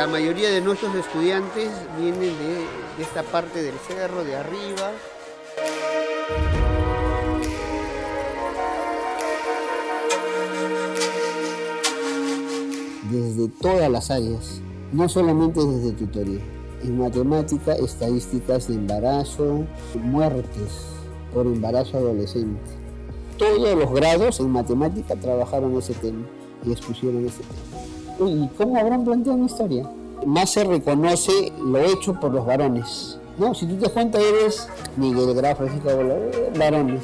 La mayoría de nuestros estudiantes vienen de, esta parte del cerro, de arriba. Desde todas las áreas, no solamente desde tutoría. En matemática, estadísticas de embarazo, muertes por embarazo adolescente. Todos los grados en matemática trabajaron ese tema y expusieron ese tema. ¿Y cómo habrán planteado una historia? Más se reconoce lo hecho por los varones. No, si tú te cuentas, eres Miguel Graf, Francisco eh, varones.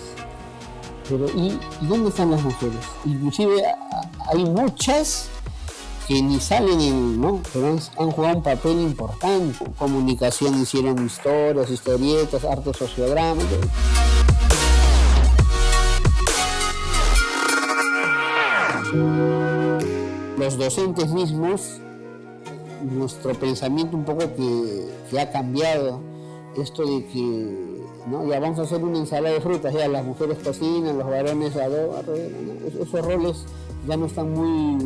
Pero ¿y, ¿y dónde están las mujeres? Inclusive hay muchas que ni salen en, ¿no? Pero han, jugado un papel importante. Comunicación hicieron historias, historietas, arte sociodrama. Los docentes mismos, nuestro pensamiento un poco que, ha cambiado, esto de que ya vamos a hacer una ensalada de frutas, ya las mujeres cocinan, los varones adoban, ¿no? esos roles ya no están muy,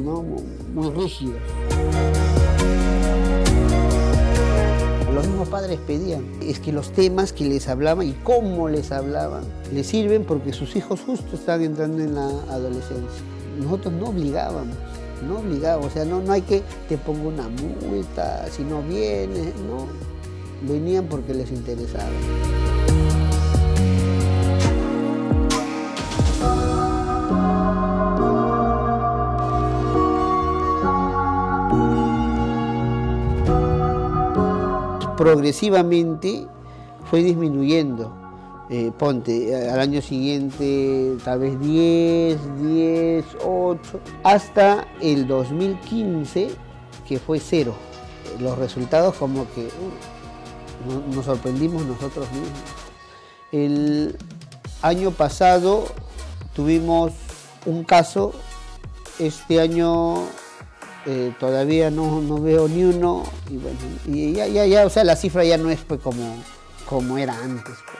muy rígidos. Los mismos padres pedían, es que los temas que les hablaban y cómo les hablaban, les sirven porque sus hijos justo están entrando en la adolescencia. Nosotros no obligábamos, no obligábamos, o sea, no, no hay que te pongo una multa si no vienes, no. Venían porque les interesaba. progresivamente fue disminuyendo. Eh, ponte, al año siguiente tal vez 10, 10, 8, hasta el 2015 que fue cero. Los resultados como que uh, nos sorprendimos nosotros mismos. El año pasado tuvimos un caso, este año eh, todavía no, no, veo ni uno y bueno, y ya, ya, ya, o sea, la cifra ya no es pues como, como era antes. Pues.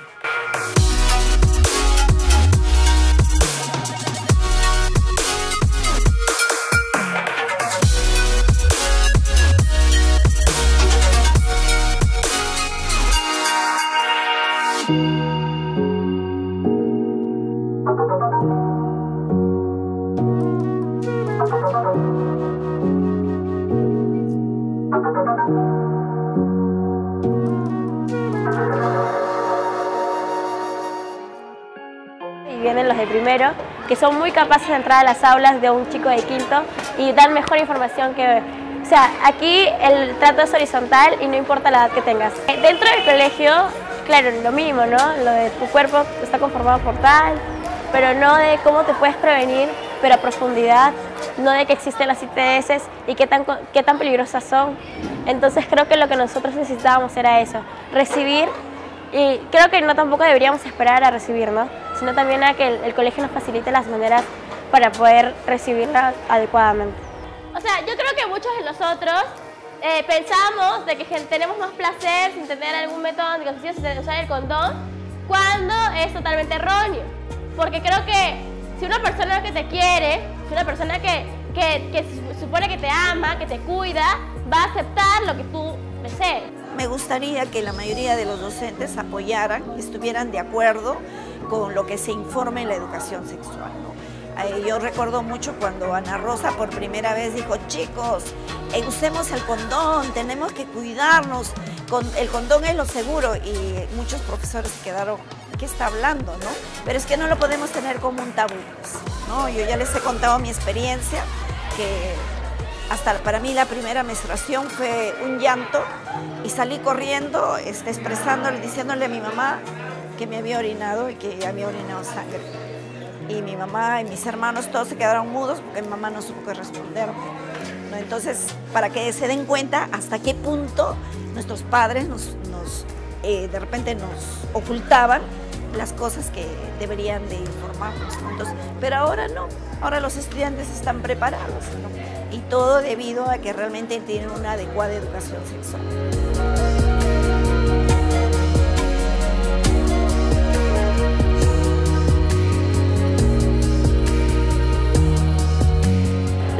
Vienen los de primero, que son muy capaces de entrar a las aulas de un chico de quinto y dar mejor información que... O sea, aquí el trato es horizontal y no importa la edad que tengas. Dentro del colegio, claro, lo mínimo, ¿no? Lo de tu cuerpo está conformado por tal, pero no de cómo te puedes prevenir, pero a profundidad, no de que existen las ITS y qué tan, qué tan peligrosas son. Entonces creo que lo que nosotros necesitábamos era eso, recibir y creo que no tampoco deberíamos esperar a recibir, ¿no? Sino también a que el, el, colegio nos facilite las maneras para poder recibirla adecuadamente. O sea, yo creo que muchos de nosotros eh, pensamos de que tenemos más placer sin tener algún método anticonceptivo, sin usar el condón, cuando es totalmente erróneo. Porque creo que si una persona que te quiere, si una persona que, que, que supone que te ama, que te cuida, va a aceptar lo que tú desees. Me gustaría que la mayoría de los docentes apoyaran, estuvieran de acuerdo con lo que se informe en la educación sexual. ¿no? Yo recuerdo mucho cuando Ana Rosa por primera vez dijo, chicos, eh, usemos el condón, tenemos que cuidarnos, el condón es lo seguro y muchos profesores quedaron, ¿qué está hablando? Pero es que no lo podemos tener como un tabú. Pues. Yo ya les he contado mi experiencia, hasta para mí la primera menstruación fue un llanto y salí corriendo, este, expresándole, diciéndole a mi mamá que me había orinado y que había orinado sangre. Y mi mamá y mis hermanos todos se quedaron mudos porque mi mamá no supo qué responderme. ¿no? Entonces, para que se den cuenta hasta qué punto nuestros padres nos, nos eh, de repente nos ocultaban las cosas que deberían de informarnos. Entonces, pero ahora no, ahora los estudiantes están preparados y todo debido a que realmente tienen una adecuada educación sexual.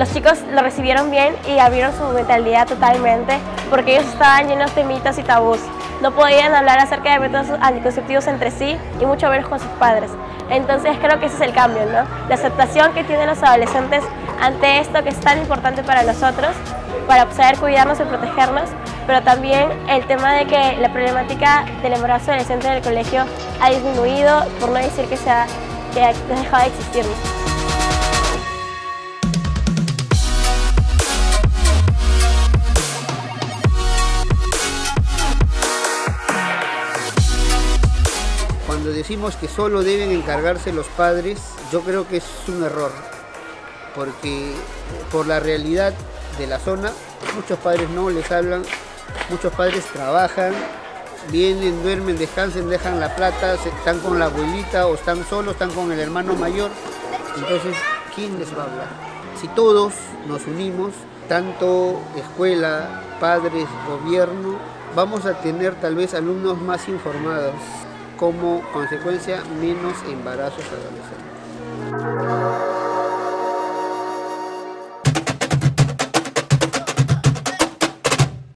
los chicos lo recibieron bien y abrieron su mentalidad totalmente porque ellos estaban llenos de mitos y tabús. No podían hablar acerca de métodos anticonceptivos entre sí y mucho menos con sus padres. Entonces creo que ese es el cambio, ¿no? La aceptación que tienen los adolescentes ante esto que es tan importante para nosotros, para saber cuidarnos y protegernos, pero también el tema de que la problemática del embarazo adolescente en el colegio ha disminuido, por no decir que, se que ha dejado de existir. Decimos que solo deben encargarse los padres, yo creo que es un error, porque por la realidad de la zona, muchos padres no les hablan, muchos padres trabajan, vienen, duermen, descansen, dejan la plata, están con la abuelita o están solos, están con el hermano mayor. Entonces, ¿quién les va a hablar? Si todos nos unimos, tanto escuela, padres, gobierno, vamos a tener tal vez alumnos más informados como consecuencia menos embarazos adolescentes.